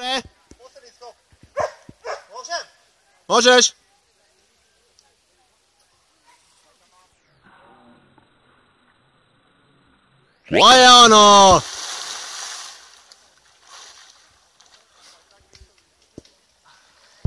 Dobre. Môžem? Môžeš. Lajano!